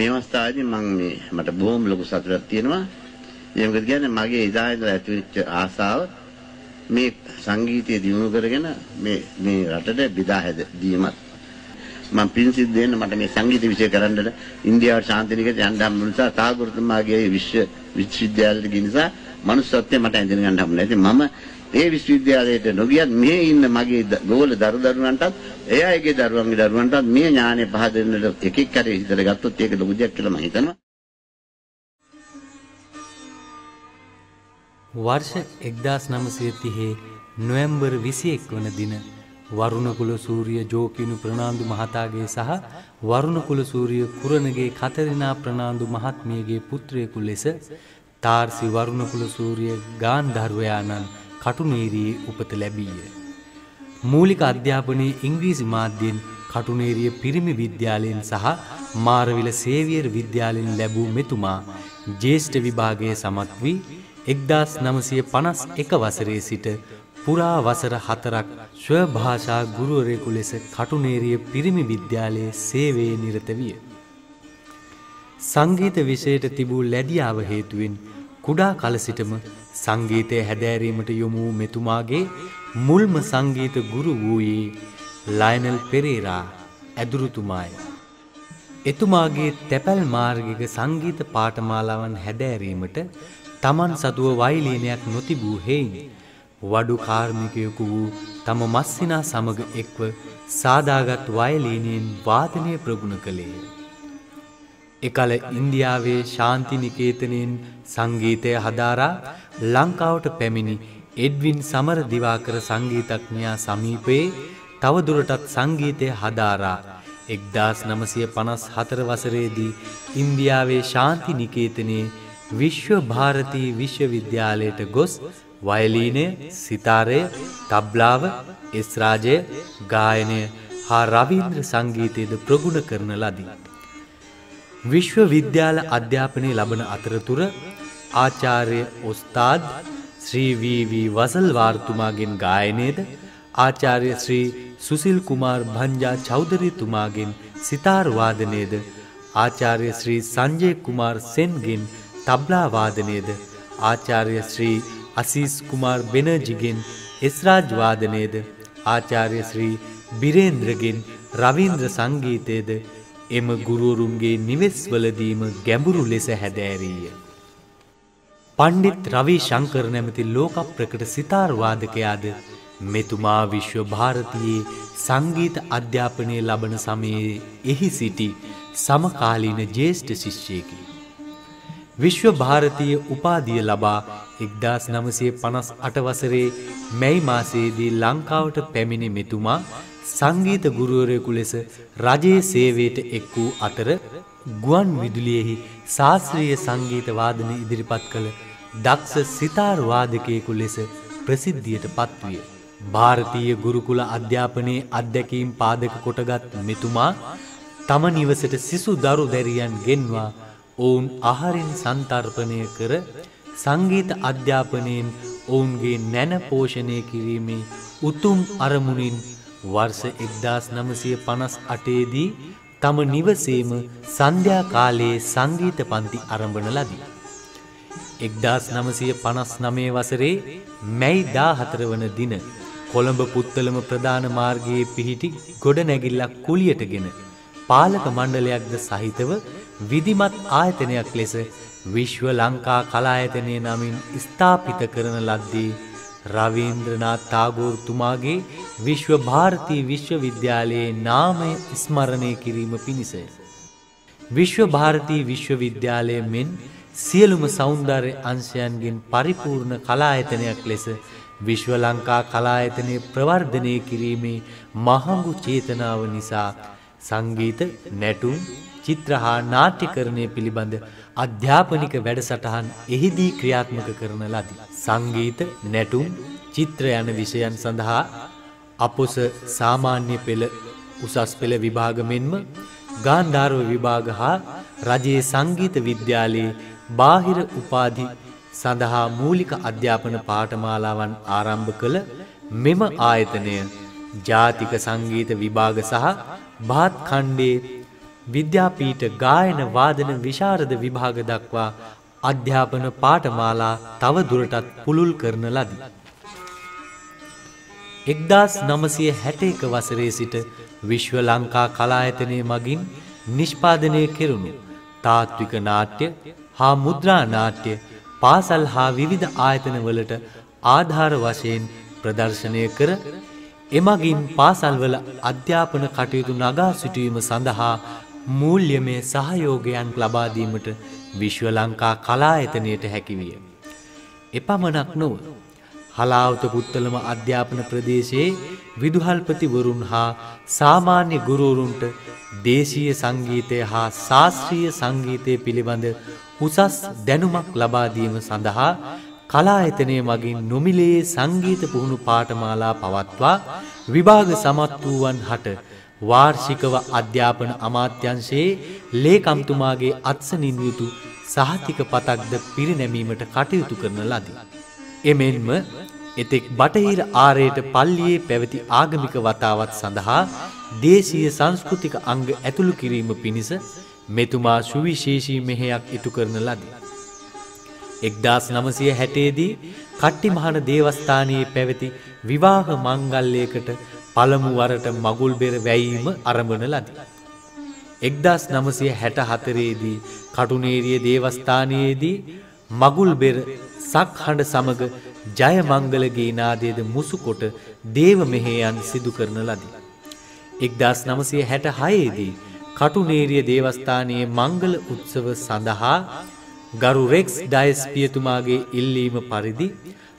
මේ අවස්ථාවේදී මම මේ මට බොහොම ලොකු සතුටක් තියෙනවා. ඒ මොකද කියන්නේ මගේ එදා ඉඳලා ඇතිවෙච්ච ආසාව මේ සංගීතය දියුණු කරගෙන මේ මේ රටට බෙදා හැද දීමත් මම පින්සිත් දෙන්න මට මේ සංගීත විෂය කරන්නට ඉන්දියාවට ශාන්තිනිකේට යන්න හම්බ නිසා තාගුරුතුමාගේ විශ්ව විශ්වවිද්‍යාලයට ගිය නිසා manussත්වය මට ඇඳගෙන ගන්න හම්බුනේ. ඉතින් මම ඒ විශ්වවිද්‍යාලයට නොගියත් මේ ඉන්න මගේ ගෝල දරු දරුවන්ටත් එයාගේ දරුවන්ගේ දරුවන්ටත් මේ ඥානය පහදන්නට එක එක කරේ හිතලා ගත්තොත් ඒක ලොකු දෙයක් කියලා මම හිතනවා. වර්ෂ එක්දස් නමසයතිහේ නොවැම්බර් විසියෙක් වන දින වරුණකුල සූරිය ජෝකිනු ප්‍රනාාන්දු මහතාගේ සහ වරුණකුල සූරිය කුරණගේ කතරිනා ප්‍රනාාන්දු මහත්මියගේ පුත්‍රයකු ලෙස තාර්සි වරුණකුල සූරිය ගාන් ධර්වයානන් කටුනේරයේ උපත ලැබීය. මූලික අධ්‍යාපනයේ ඉංග්‍රීසි මාධ්‍යයෙන් කටුනේරිය පිරිමි විද්‍යාලයෙන් සහ මාරවිල සේවියර් විද්‍යාලයෙන් ලැබූ මෙතුමා ජේෂ්ඨ විභාගයේ සමත් වී එක්දස් නමසය පනස් එක වසරේ සිට පුරා වසර හතරක් ශ්වභාෂා ගුරුවරයෙකු ලෙස කටුනේරිය පිරිමි විද්‍යාලයේ සේවයේ නිරත විය. සංගීත විෂයට තිබූ ලැඩියාව හේතුවෙන් කුඩා කල සිටම සංගීතය හැදෑරීමට යොමු මෙතුමාගේ මුල්ම සංගීත ගුරු වූයේ ලයිනල් පෙරේරා ඇදුරුතුමාය. එතුමාගේ තැපැල් මාර්ගික සංගීත පාඨමාලාවන් හැදෑරීමට තමන් සතුව වයිලීනයක් නොතිබූ හෙයින් වඩු කාර්මිකයකු වූ තම මස්සිනා සමග එක්ව සාදාගත් වයලීනයෙන් වාදනය ප්‍රගුණ කළේය. එකල ඉන්දියාවේ ශාන්තිනිකේතනයෙන් සංගීතය හදාරා ලංකාවට පැමිණි එඩ්වින් සමර දිවාකර සංගීතඥයා සමීපයේ තවදුරටත් සංගීතය හදාරා එක්දාස් නමසය පනස් හතර වසරේදී ඉන්දියාවේ ශාන්ති නිකේතනයේ විශ්ව භාරතී විශ්වවිද්‍යාලයට ගොස් වයලීනය සිතාරය තබ්ලාව එස්රාජය ගායනය හා රවීන්ද්‍ර සංගීතයද ප්‍රගුණ කරන ලදී. විශ්වවිද්‍යාල අධ්‍යාපනය ලබන අතරතුර ආචාර්ය ඔස්තාද් ශ්‍රී වීවී වසල් වාර්තුමාගෙන් ගායනයද ආචාර්ය ශ්‍රී සුසිල් කුමාර් භංජා චෞදරිතුමාගෙන් සිතාර් වාදනයද ආචාර්ය ශ්‍රී සංජය කුමාර් සෙන්ගෙන් තබ්ලා වාදනයද ආචාර්ය ශ්‍රී අසීස් කුමාර් බෙනජිගෙන් එස්රාජ් වාදනයද ආචාර්ය ශ්‍රී බිරේන්ද්‍රගෙන් රවීන්ද්‍ර සංගීතයද එම ගුරුවරුන්ගේ නිවෙස්වලදීම ගැඹුරු ලෙස හැදෑරීය. පණ්ඩිත් රවී ශංකර නැමති ලෝක ප්‍රකට සිතාර් වාදකයාද මෙතුමා විශ්ව භාරතයේ සංගීත අධ්‍යාපනය ලබන සමයේ එහි සිටි සමකාලීන ජේෂ්ඨ ශිෂ්‍යයකි. විශ්ව භාරතීය උපාදිය ලබා එක්දස් නමසය පනස් අටවසරේ මැයි මාසයේදී ලංකාවට පැමිණි මෙතුමා සංගීත ගුරුවරයකු ලෙස රජයේ සේවයට එක් වූ අතර ගුවන් විදුලියෙහි ශාස්ත්‍රීය සංගීත වාදන ඉදිරිපත් කළ දක්ෂ සිතාර් වාදකයෙකු ලෙස ප්‍රසිද්ධියට පත්විය. ಭಾರತೀಯ ගුරුකුල අධ්‍යාපනයේ අත්දැකීම් පාදක කොටගත් මෙතුමා තම නිවසට සිසු දරු දැරියන් ගෙන්වා ඔවුන් අහරින් සන්තර්පණය කර සංගීත අධ්‍යාපනයෙන් ඔවුන්ගේ නැන පෝෂණය කිරීමේ උතුම් අරමුණින් වර්ෂ එක්දස් නමසය පනස් අටේදී තම නිවසේම සන්ධ්‍යා කාලයේ සංගීත පන්ති අරඹන ලදී. එක්දස් නමසය පනස් නමේ වසරේ මැයි දා හතර වන දින කොළඹ පුත්තලම ප්‍රධාන මාර්ගයේ පිහිටි ගොඩ නැගිල්ලක් කුලියටගෙන පාලක මණ්ඩලයක්ද සහිතව විධිමත් ආයතනයක් ලෙස විශ්ව ලංකා කලායතනය නමින් ස්ථාපිත කරන ලද්දී රවීන්ද්‍රනාත් තාගෝර්තුමාගේ විශ්ව භාරතී විශ්වවිද්‍යාලයේ නාමය ස්මරණය කිරීම පිණිසය. විශ්ව භාරතී විශ්වවිද්‍යාලය මෙන් සියලුම සෞන්දර්ය අංශයන්ගෙන් පරිපූර්ණ කලායතනයක් ලෙස විශ්ව ලංකා කලායතනය ප්‍රවර්ධනය කිරීමේ මහඟු චේතනාව නිසා සංගීත නැටුම් චිත්‍ර හා නාට්‍යකරණය පිළිබඳ අධ්‍යාපනික වැඩසටහන් එහිදී ක්‍රියාත්මක කරන ලදී. සංගීත නැටුම් චිත්‍ර යන විෂයන් සඳහා අපොස සාමාන්‍ය පෙළ උසස් පෙළ විභාග මෙන්ම ගාන්ධාරව විභාග හා රජයේ සංගීත විද්‍යාලයේ බාහිර උපාධි සඳහා මූලික අධ්‍යාපන පාඨමාලාවන් ආරම්භ කළ මෙම ආයතනය ජාතික සංගීත විභාග සහ බාත් ඛණ්ඩේ විද්‍යාපීඨ ගායන වාදන විශාරද විභාග දක්වා අධ්‍යාපන පාඨමාලා තව දුරටත් පුළුල් කරන ලදී. එක්දාස් නමසය හැට එක වසරේ සිට විශ්ව ලංකා කලාඇතනය මගින් නිෂ්පාදනය කෙරුණු තාත්වික නාට්‍ය හා මුද්‍රා නාට්‍ය පාසල් හා විවිධ ආයතනවලට ආධාර වශයෙන් ප්‍රදර්ශනය කර එමගින් පාසල්වල අධ්‍යාපන කටයුතු නගා සිටුවීම සඳහා මූල්‍යමය සහයෝගයන් ලබාදීමට විශ්ව ලංකා කලා එතනයට හැකිවිය. එපමණක් නොව. හලාවත පුත්තලම අධ්‍යාපන ප්‍රදේශයේ විදුහල්පතිවරුන් හා සාමාන්‍ය ගුරුවරුන්ට දේශීය සංගීතය හා ශාස්ත්‍රීය සංගීතය පිළිබඳ උසස් දැනුමක් ලබාදීම සඳහා කලා එතනය මගින් නොමිලේ සංගීත පුහුණු පාඨමාලා පවත්වා විභාග සමත් වූවන් හට වාර්ෂිකව අධ්‍යාපන අමාත්‍යංශයේ ලේකම්තුමාගේ අත්සනින් යුතු සහතික පතක්ද පිරිනැමීමට කටයුතු කරන ලදී. එමෙන්ම එතෙක් බටහිර ආරයට පල්ලියේ පැවති ආගමික වතාවත් සඳහා දේශීය සංස්කෘතික අංග ඇතුළු කිරීම පිණිස මෙතුමා සුවිශේෂී මෙහෙයක් ඉටු කරන ලදී. එක්දාස් නමසය හැටේදී කට්ටිමහන දේවස්ථානයේ පැවති විවාහ මංගල්ලයකට පළමු වරට මගුල් බෙර වැයීම අරඹන ලදී. එක්දස් නමසය හැට හතරේදී කටුනේරිය දේවස්ථානයේදී මගුල් බෙර සක් හඬ සමග ජයමංගලගේ නාදයද මුසුකොට දේව මෙහේයන් සිදු කරන ලදී. එක්දස් නමසය හැට හයේදී කටුනේරිය දේවස්ථානයේ මංගල උත්සව සඳහා ගරු රෙක්ස් ඩයිස් පියතුමාගේ ඉල්ලීම පරිදි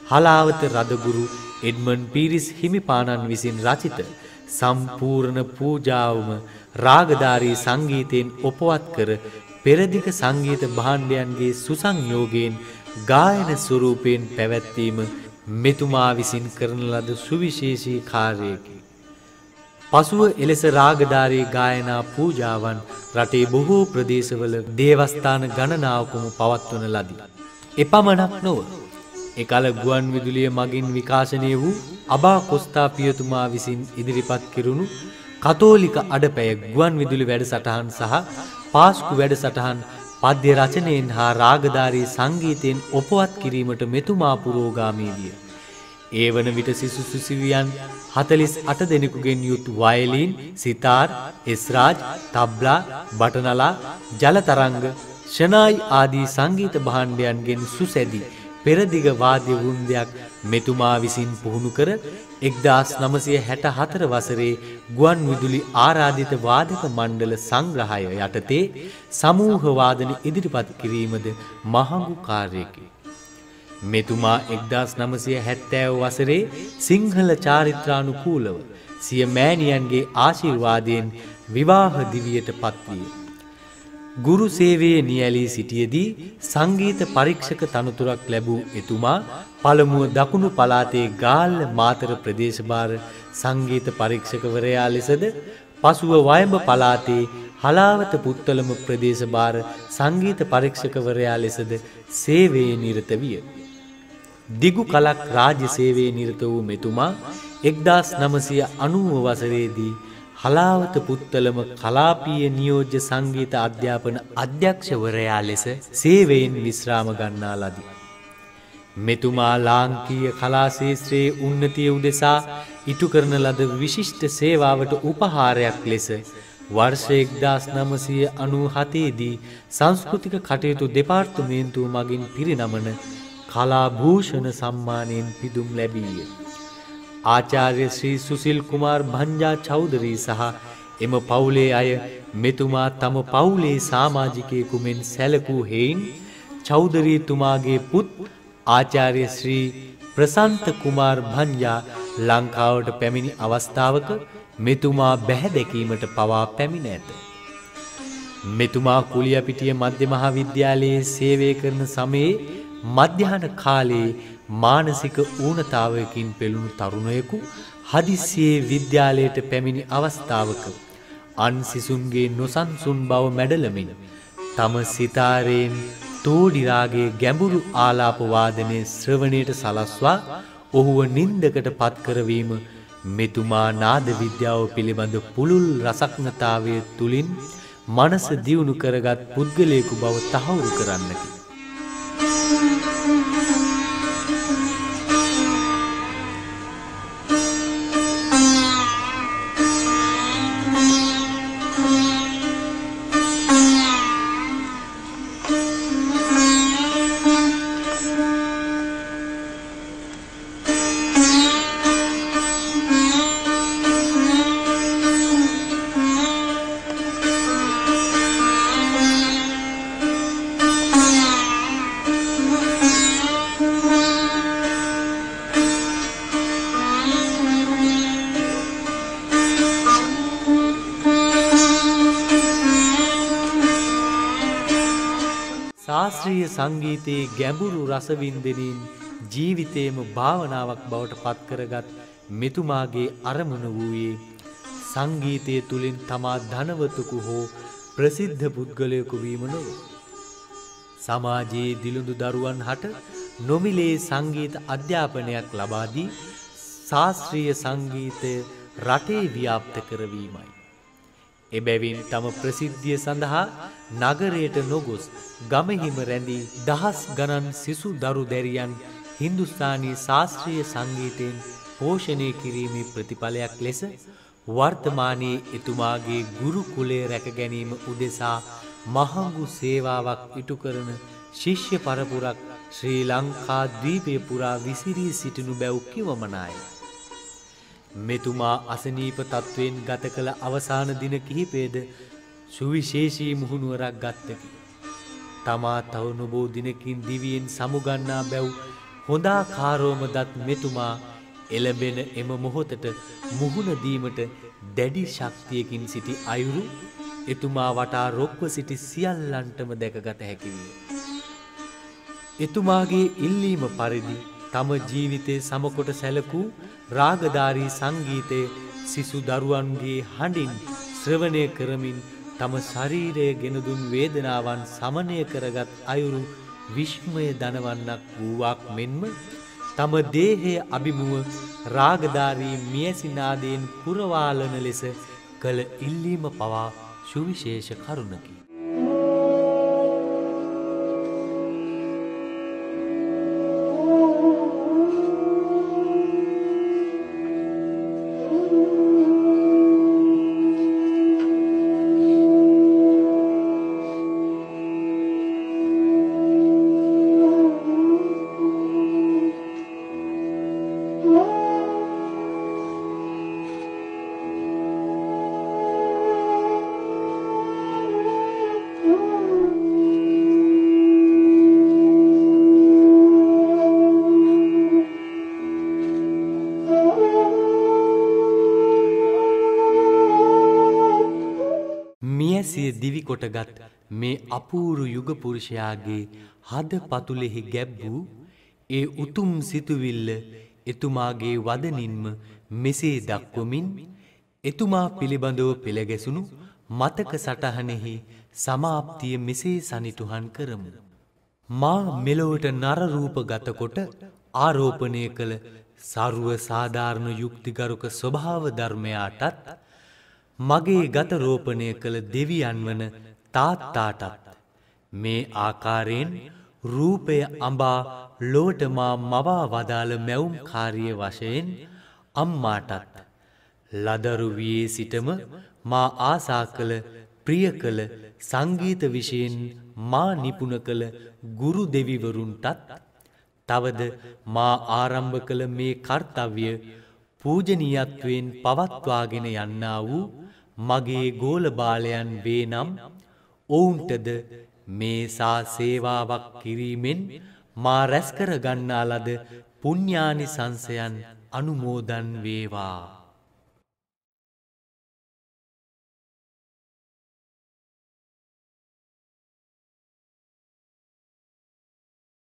හලාවත රදගුරු එඩ්මන් පිරිස් හිමිපාණන් විසින් රචිත සම්පූර්ණ පූජාවම රාගධාරී සංගීතයෙන් ඔපවත් කර පෙරදික සංගීත භාණ්ඩයන්ගේ සුසංයෝගයෙන් ගායන ස්වරූපයෙන් පැවැත්වීම මෙතුමා විසින් කරන ලද සුවිශේෂී කාර්යයකි. පසුව එලෙස රාගධාරී ගායනා පූජාවන් රටේ බොහෝ ප්‍රදේශවල දේවස්ථාන ගණනාවකම පවත්වන ලදී. එපමණක් නොව. එකල ගුවන් විදුලිය මගින් විකාශනය වූ අබා කොස්තා පියතුමා විසින් ඉදිරිපත් කෙරුණු කතෝලික අඩපැය ගුවන් විදුලි වැඩ සටහන් සහ පාස්කු වැඩ සටහන් පද්‍ය රචනයෙන් හා රාගධාරී සංගීතයෙන් ඔපවත් කිරීමට මෙතුමා පුරෝගාමී විය. ඒ වන විට සිසු සුසිවියන් හතලිස් අට දෙනෙකුගෙන් යුත් වයලීන් සිතාර් එස්රාජ් තබ්ලා බටනලා ජලතරංග ෂනායි ආදී සංගීත භාණ්ඩයන්ගෙන් සුසැදී පෙරදිග වාද්‍ය වෘන්දයක් මෙතුමා විසින් පුහුණු කර එක්දාස් නමසය හැට හතර වසරේ ගුවන් විදුලි ආරාධිත වාදක මණ්ඩල සංග්‍රහය යටතේ සමූහවාදන ඉදිරිපත් කිරීමද මහඟු කාර්යකි. මෙතුමා එක්දස් නමසය හැත්තෑව වසරේ සිංහල චාරිත්‍රානුකූලව සිය මෑණියන්ගේ ආශිර්වාදයෙන් විවාහ දිවියට පත්විය. ගුරු සේවයේ නියැලී සිටියදී සංගීත පරීක්ෂක තනතුරක් ලැබූ එතුමා පළමුුව දකුණු පලාතේ ගාල්ල මාතර ප්‍රදේශභාර සංගීත පරීක්ෂකවරයා ලෙසද පසුව වයඹ පලාතේ හලාවත පුත්තලම ප්‍රදේශභාර සංගීත පරීක්ෂකවරයා ලෙසද සේවයේ නිරත විය. දිගු කලක් රාජ්‍ය සේවයේ නිරත වූ මෙතුමා එක්දස් නමසය අනුව වසරේදී හලාවත පුත්තලම කලාපීය නියෝජ්‍ය සංගීත අධ්‍යාපන අධ්‍යක්ෂවරයා ලෙස සේවයෙන් විශ්‍රාම ගන්නා ලදී. මෙතුමා ලාංකීය කලාශේත්‍රයේ උන්නතිය උදෙසා ඉටු කරන ලද විශිෂ්ට සේවාවට උපහාරයක් ලෙස වර්ෂ එක්දාස් නමසය අනූ හතේදී සංස්කෘතික කටයුතු දෙපාර්තමේන්තුව මගින් පිරිනමන කලාභූෂණ සම්මානයෙන් පිදුම් ලැබීය. ආචාර්ය ශ්‍රී සුසිල් කුමාර් භංජා චෞදරී සහ එම පවුලේ අය මෙතුමා තම පවුලේ සාමාජිකයෙකු මෙන් සැලකූ හෙයින් චෞදරීතුමාගේ පුත් ආචාර්ය ශ්‍රී ප්‍රසන්ත කුමාර් භංජා ලංකාවට පැමිණි අවස්ථාවක මෙතුමා බැහැදැකීමට පවා පැමිණ ඇත. මෙතුමා කුලියපිටිය මධ්‍ය මහාවිද්‍යාලයේ සේවය කරන සමයේ මධ්‍යහන කාලයේ මානසික ඌනතාවයකින් පෙළුණු තරුණයකු හදිස්සියේ විද්‍යාලයට පැමිණි අවස්ථාවක අන් සිසුන්ගේ නොසන්සුන් බව මැඩලමින් තම සිතාරයෙන් තෝඩිරාගේ ගැඹුරු ආලාපවාදනය ශ්‍රවණයට සලස්වා ඔහුව නින්දකට පත්කරවීම මෙතුමා නාද විද්‍යාව පිළිබඳ පුළුල් රසක්නතාවය තුළින් මනස දියුණු කරගත් පුද්ගලයෙකු බව තහවුරු කරන්නකි. සංගීතයේ ගැඹුරු රසවින්දනින් ජීවිතයම භාවනාවක් බවට පත්කරගත් මෙතුමාගේ අරමුණ වූයේ සංගීතය තුළින් තමා ධනවතකු හෝ ප්‍රසිද්ධ පුද්ගලයකු වීම නොව. සමාජයේ දිළුඳු දරුවන් හට නොමිලේ සංගීත අධ්‍යාපනයක් ලබාදී ශාස්ත්‍රීය සංගීතය රටේ ව්‍යාප්ත කරවීමයි. එබැවින් තම ප්‍රසිද්ධිය සඳහා නගරයට නොගොස් ගමහිම රැඳී දහස් ගණන් සිසු දරු දැරියන් හින්දුස්ථානී ශාස්ත්‍රීය සංගීතයෙන් පෝෂණය කිරීමේ ප්‍රතිඵලයක් ලෙස වර්තමානයේ එතුමාගේ ගුරු කුලේ රැක ගැනීම උදෙසා මහඟු සේවාවක් ඉටු කරන ශිෂ්‍ය පරපුරක් ශ්‍රී ලංකා දීපය පුරා විසිරී සිටිනු බැව් කිවමනාය. මෙතුමා අසනීප තත්ත්වයෙන් ගත කළ අවසාන දින කිහිපේද සුවිශේෂී මුහුණුවරක් ගත්තකි. තමා තව නොබෝ දිනකින් දිවියෙන් සමුගන්නා බැව් හොඳා කාරෝම දත් මෙතුමා එළඹෙන එම මොහොතට මුහුණදීමට දැඩි ශක්තියකින් සිටි අයුරු එතුමා වටා රොක්ව සිටි සියල්ලන්ටම දැකගත හැකිවිය. එතුමාගේ ඉල්ලීම පරිදි තම ජීවිතය සමකොට සැලකූ රාගධාරී සංගීතය සිසු දරුවන්ගේ හඬින් ශ්‍රවණය කරමින් තම ශරීරය ගෙනදුන් වේදනාවන් සමනය කරගත් අයුරු විශ්මය දනවන්නක් වූවක් මෙන්ම තම දේහය අභිමුව රාගධාරී මියසිනාදයෙන් පුරවාලන ලෙස කළ ඉල්ලීම පවා සුවිශේෂ කරුණකි. මියසිය දිවිකොටගත් මේ අපූරු යුගපුරුෂයාගේ හද පතුලෙහි ගැබ් වූ ඒ උතුම් සිතුවිල්ල එතුමාගේ වදනින්ම මෙසේ දක්වමින් එතුමා පිළිබඳව පෙළගැසුණු මතක සටහනෙහි සමාප්තිය මෙසේ සනිටුහන් කරමු. මා මෙලොවට නරරූප ගතකොට ආරෝපණය කළ සරුව සාධාරණ යුක්තිගරුක ස්වභාව ධර්මයාටත් මගේ ගතරෝපණය කළ දෙවියන් වන තාත්තාටත්. මේ ආකාරයෙන් රූපය අඹා ලෝටමා මවා වදාළ මැවුම් කාරිය වශයෙන් අම්මාටත්. ලදරු වයේ සිටම මා ආසා කළ ප්‍රිය කළ සංගීත විෂයෙන් මා නිපුණ කළ ගුරු දෙවිවරුන්ටත්. තවද මා ආරම්භ කළ මේ කර්තව්‍ය පූජනීයත්වයෙන් පවත්වාගෙන යන්නා වූ මගේ ගෝලබාලයන් වේ නම් ඔවුන්ටද මේ සා සේවාවක් කිරීමෙන් මා රැස්කර ගන්නා ලද පුඤ්ඥානි සංසයන් අනුමෝදන් වේවා.